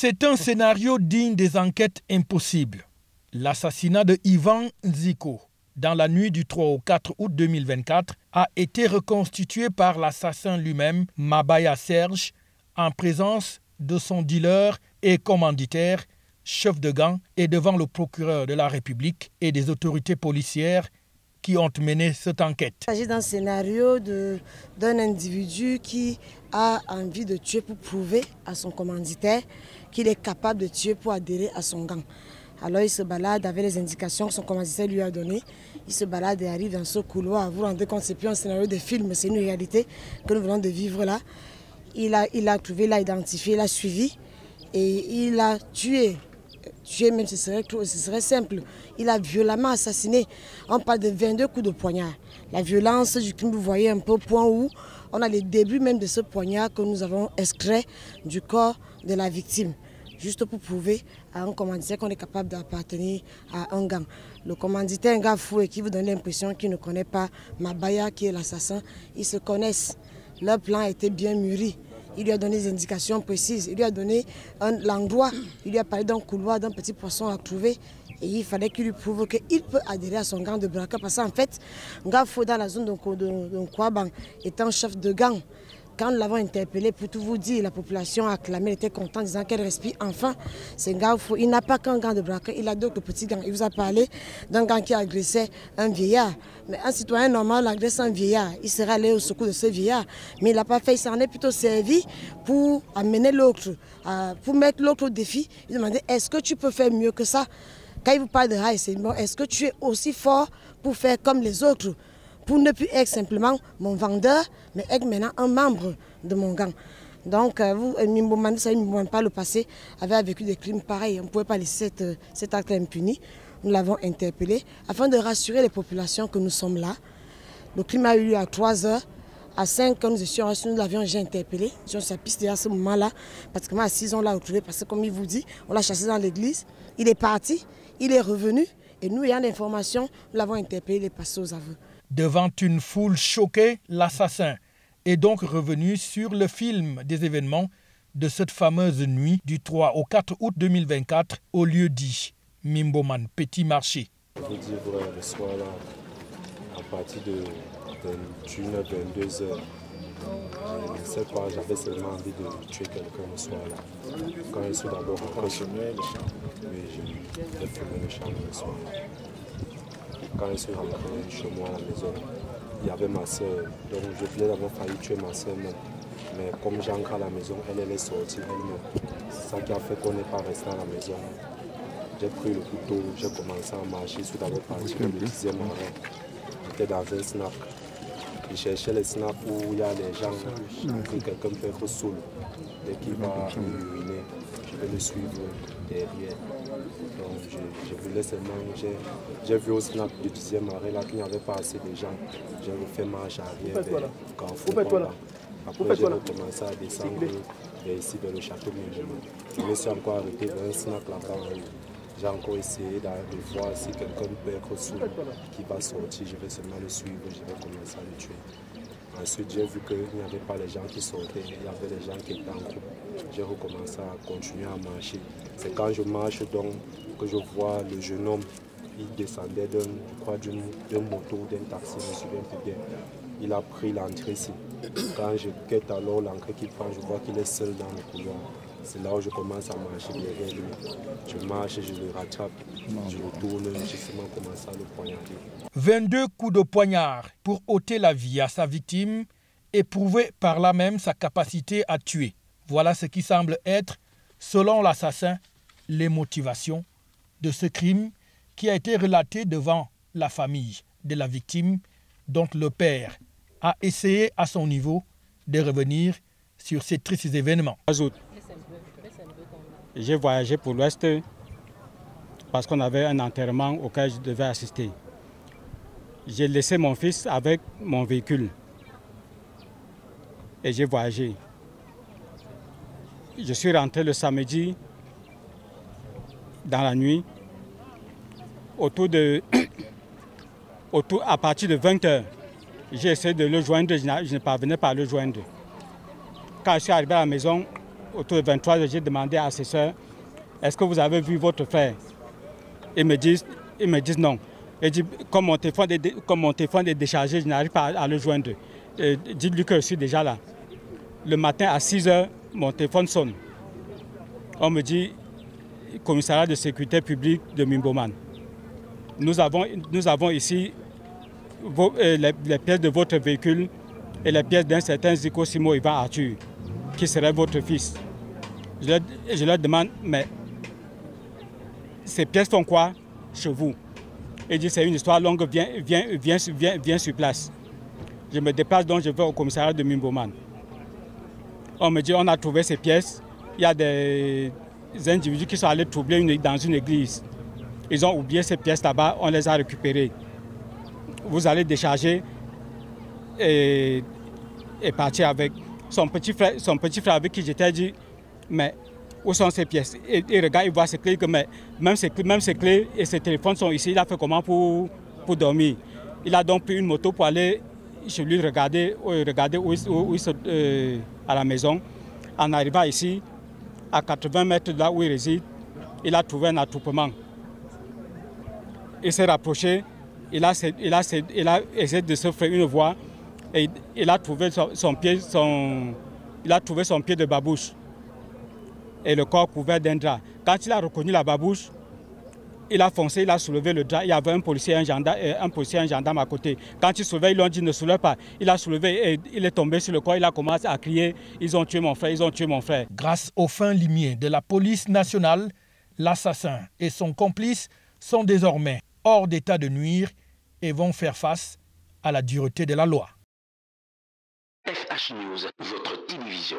C'est un scénario digne des enquêtes impossibles. L'assassinat de Ivan Ziko dans la nuit du 3 au 4 août 2024 a été reconstitué par l'assassin lui-même, Mabaya Serge, en présence de son dealer et commanditaire, chef de gang, et devant le procureur de la République et des autorités policières qui ont mené cette enquête. Il s'agit d'un scénario d'un individu qui a envie de tuer pour prouver à son commanditaire qu'il est capable de tuer pour adhérer à son gang. Alors il se balade avec les indications que son commanditaire lui a données. Il se balade et arrive dans ce couloir. Vous vous rendez compte, ce n'est plus un scénario de film, c'est une réalité que nous venons de vivre là. Il a, il a trouvé, il a identifié, il a suivi et il a tué. Tué même, ce serait, ce serait simple. Il a violemment assassiné. On parle de 22 coups de poignard. La violence du crime, vous voyez un peu au point où on a les débuts même de ce poignard que nous avons extrait du corps de la victime juste pour prouver à un commanditaire qu'on est capable d'appartenir à un gang. Le commanditaire un gars fou et qui vous donne l'impression qu'il ne connaît pas Mabaya qui est l'assassin. Ils se connaissent. Leur plan été bien mûri. Il lui a donné des indications précises. Il lui a donné l'endroit. Il lui a parlé d'un couloir, d'un petit poisson à trouver. Et il fallait qu'il lui prouve qu'il peut adhérer à son gang de braquage. Parce qu'en fait, Ngafo dans la zone de, de, Kwabang est un chef de gang. Quand nous l'avons interpellé, pour tout vous dire, la population a acclamé, était contente, disant qu'elle respire enfin. C'est un gars, il n'a pas qu'un gang de braquage, il a d'autres petits gangs. Il vous a parlé d'un gang qui agressait un vieillard. Mais un citoyen normal agresse un vieillard, il serait allé au secours de ce vieillard. Mais il n'a pas fait, il s'en est plutôt servi pour amener l'autre, pour mettre l'autre au défi. Il demandait, est-ce que tu peux faire mieux que ça? Quand il vous parle de rail, est-ce que tu es aussi fort pour faire comme les autres? Pour ne plus être simplement mon vendeur, mais être maintenant un membre de mon gang. Donc, euh, vous, Mimbo ça ne pas le passé, avait vécu des crimes pareils. On ne pouvait pas laisser euh, cet acte impuni. Nous l'avons interpellé afin de rassurer les populations que nous sommes là. Le crime a eu lieu à 3 heures. À 5 quand nous nous l'avions déjà interpellé. Nous sa piste à ce moment-là. Pratiquement à 6 ans, on l'a retrouvé parce que, comme il vous dit, on l'a chassé dans l'église. Il est parti, il est revenu. Et nous, ayant l'information, nous l'avons interpellé, il est passé aux aveux. Devant une foule choquée, l'assassin est donc revenu sur le film des événements de cette fameuse nuit du 3 au 4 août 2024 au lieu dit Mimboman Petit Marché. Je vous dire le soir là, à partir de 21h, 22h, je ne sais pas, j'avais seulement envie de tuer quelqu'un le soir là. Quand je suis d'abord j'ai filmé le champ le soir quand je suis rentré chez moi à la maison, il y avait ma soeur. Donc je voulais d'abord failli tuer ma soeur même. Mais comme j'entre à la maison, elle, elle est sortie elle-même. C'est ça qui a fait qu'on n'est pas resté à la maison. J'ai pris le couteau, j'ai commencé à marcher. Je suis d'abord parti le dixième. J'étais dans un snap. Je cherchais les snaps où il y a les gens, que quelqu'un peut être saoul. Dès qu'il va me ruiner, je vais le suivre derrière. Donc je, voulais seulement, j'ai vu au snap du dixième arrêt là qu'il n'y avait pas assez de gens. J'ai refait marche arrière vers Carrefour. Après j'ai recommencé à descendre vers ici vers le château de Je me suis encore arrêté dans un snap là-bas. J'ai encore essayé de voir si quelqu'un peut être sous qui va sortir. Je vais seulement le suivre, je vais commencer à le tuer. Ensuite, j'ai vu qu'il n'y avait pas les gens qui sortaient, il y avait les gens qui étaient en groupe. J'ai recommencé à continuer à marcher. C'est quand je marche donc que je vois le jeune homme. Il descendait d'une moto, d'un taxi, je me souviens plus bien. Il a pris l'entrée ici. Quand je quitte alors l'entrée qu'il prend, je vois qu'il est seul dans le couloir. C'est là où je commence à marcher derrière lui. Je marche, je le rattrape, je le tourne, justement commence à le poignarder. 22 coups de poignard pour ôter la vie à sa victime et prouver par là même sa capacité à tuer. Voilà ce qui semble être, selon l'assassin, les motivations de ce crime qui a été relaté devant la famille de la victime dont le père a essayé à son niveau de revenir sur ces tristes événements. J'ai voyagé pour l'Ouest parce qu'on avait un enterrement auquel je devais assister. J'ai laissé mon fils avec mon véhicule et j'ai voyagé. Je suis rentré le samedi dans la nuit autour de autour, à partir de 20 h J'ai essayé de le joindre, je ne parvenais pas à le joindre. Quand je suis arrivé à la maison, autour de 23 j'ai demandé à ses soeurs, est-ce que vous avez vu votre frère? Ils me disent, ils me disent non. Et dit, comme mon téléphone est, comme mon téléphone est déchargé, je n'arrive pas à, le joindre. Dites-lui que je suis déjà là. Le matin à 6 h mon téléphone sonne. On me dit, commissariat de sécurité publique de Mimboman. Nous avons, nous avons ici euh, les, pièces de votre véhicule et les pièces d'un certain Zico Simo Ivan Arthur, qui serait votre fils. Je leur, demande, mais ces pièces font quoi chez vous? Il dit, c'est une histoire longue, viens, viens, viens, viens, sur place. Je me déplace donc, je vais au commissariat de Mimboman. On me dit, on a trouvé ces pièces. Il y a des individus qui sont allés troubler dans une église. Ils ont oublié ces pièces là-bas, on les a récupérées. Vous allez décharger et, partir avec son petit frère, son petit frère avec qui j'étais dit, mais où sont ces pièces? Et, regarde, il voit ses clés, que mais même ses, même ses clés et ses téléphones sont ici. Il a fait comment pour, pour dormir? Il a donc pris une moto pour aller chez lui regarder, regarder où, où, il euh, à la maison. En arrivant ici, à 80 mètres de là où il réside, il a trouvé un attroupement. Il s'est rapproché, il a, il, a, il a essayé de se faire une voie il a trouvé son, pied, de babouche et le corps couvert d'un drap. Quand il a reconnu la babouche, il a foncé, il a soulevé le drap. Il y avait un policier, un gendarme, euh, à côté. Quand il soulevait, ils lui ont dit ne soulève pas. Il a soulevé et il est tombé sur le corps. Il a commencé à crier Ils ont tué mon frère, ils ont tué mon frère. Grâce aux fins limiers de la police nationale, l'assassin et son complice sont désormais hors d'état de nuire et vont faire face à la dureté de la loi. FH News, votre télévision.